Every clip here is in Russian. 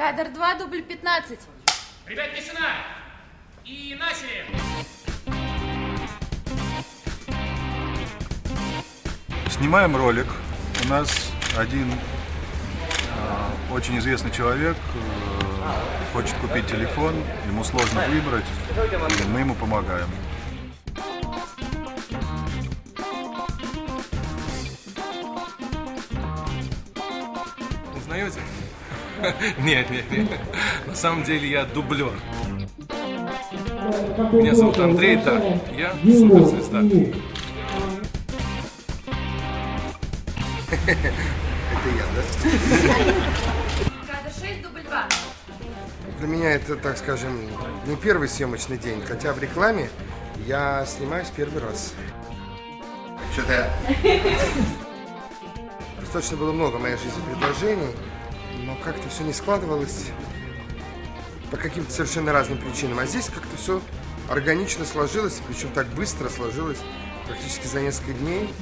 Кадр 2, дубль 15. Ребят, тишина! И начали! Снимаем ролик. У нас один э, очень известный человек э, хочет купить телефон, ему сложно выбрать, и мы ему помогаем. Узнаете? Нет, нет, нет. На самом деле я дублер. Меня зовут Андрей, да. Я суперзвезда. Кадр 6, дубль 2. Для меня это, так скажем, не первый съемочный день, хотя в рекламе я снимаюсь первый раз. Что-то Достаточно было много в моей жизни предложений, но как-то все не складывалось по каким-то совершенно разным причинам. А здесь как-то все органично сложилось, причем так быстро сложилось, практически за несколько дней.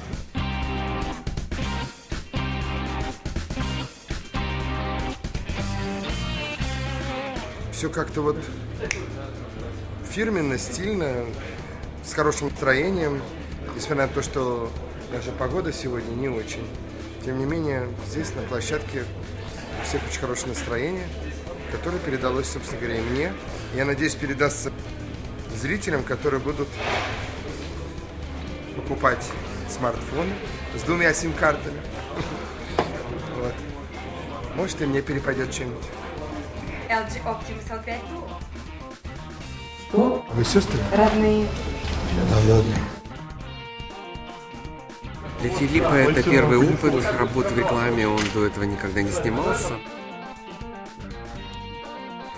Все как-то вот фирменно, стильно, с хорошим настроением, несмотря на то, что даже погода сегодня не очень. Тем не менее, здесь на площадке у всех очень хорошее настроение, которое передалось, собственно говоря, и мне. Я надеюсь, передастся зрителям, которые будут покупать смартфоны с двумя сим-картами. Вот. Может, и мне перепадет чем-нибудь. LG Optimus L5 Duo. Вы сестры? Родные. Для Филиппа это первый опыт работы в рекламе, он до этого никогда не снимался.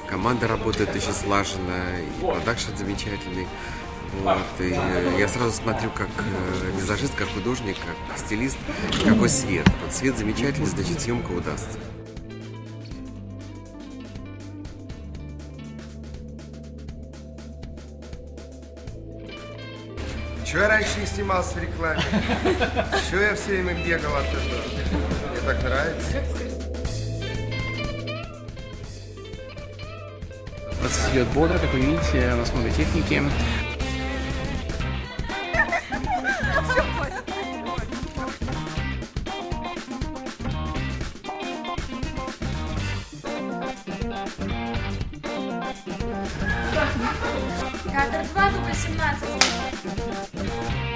Команда работает очень слаженно, и продакшн замечательный. Вот, и я сразу смотрю, как э, визажист, как художник, как стилист, какой свет. Вот свет замечательный, значит съемка удастся. Чего я раньше не снимался в рекламе? Чего я все время бегал от этого? Мне так нравится. Процесс идет бодро, как вы видите, у нас много техники. Кадр 2, дубль 17.